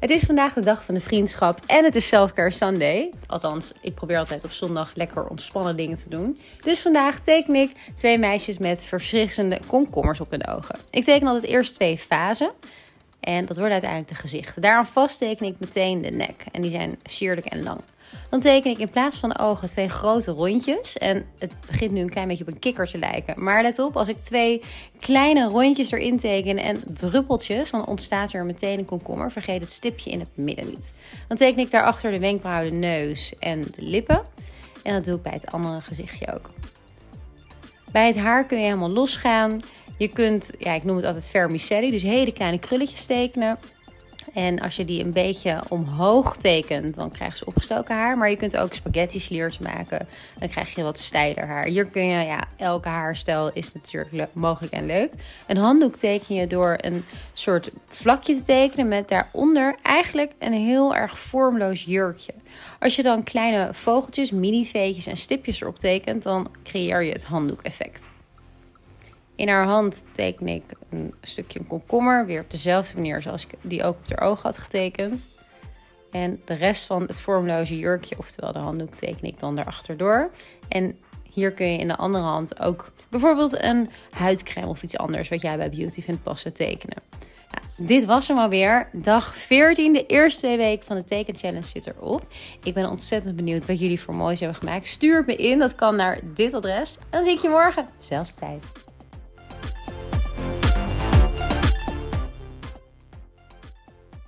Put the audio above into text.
Het is vandaag de dag van de vriendschap en het is Selfcare Sunday. Althans, ik probeer altijd op zondag lekker ontspannen dingen te doen. Dus vandaag teken ik twee meisjes met verfrissende komkommers op hun ogen. Ik teken altijd eerst twee fasen. En dat worden uiteindelijk de gezichten. Daarom vast teken ik meteen de nek. En die zijn sierlijk en lang. Dan teken ik in plaats van de ogen twee grote rondjes. En het begint nu een klein beetje op een kikker te lijken. Maar let op, als ik twee kleine rondjes erin teken en druppeltjes, dan ontstaat er meteen een komkommer. Vergeet het stipje in het midden niet. Dan teken ik daarachter de wenkbrauw, de neus en de lippen. En dat doe ik bij het andere gezichtje ook. Bij het haar kun je helemaal losgaan. Je kunt, ja, ik noem het altijd vermicelli, dus hele kleine krulletjes tekenen. En als je die een beetje omhoog tekent, dan krijg je opgestoken haar. Maar je kunt ook spaghetti sliers maken. Dan krijg je wat steiler haar. Hier kun je, ja, elke haarstijl is natuurlijk mogelijk en leuk. Een handdoek teken je door een soort vlakje te tekenen met daaronder eigenlijk een heel erg vormloos jurkje. Als je dan kleine vogeltjes, mini-veetjes en stipjes erop tekent, dan creëer je het handdoekeffect. In haar hand teken ik een stukje komkommer, weer op dezelfde manier zoals ik die ook op haar oog had getekend. En de rest van het vormloze jurkje, oftewel de handdoek, teken ik dan erachter door. En hier kun je in de andere hand ook bijvoorbeeld een huidcrème of iets anders wat jij bij Beauty vindt passen tekenen. Nou, dit was hem alweer. Dag 14, de eerste twee weken van de Teken Challenge zit erop. Ik ben ontzettend benieuwd wat jullie voor moois hebben gemaakt. Stuur het me in, dat kan naar dit adres. En dan zie ik je morgen, zelfde tijd.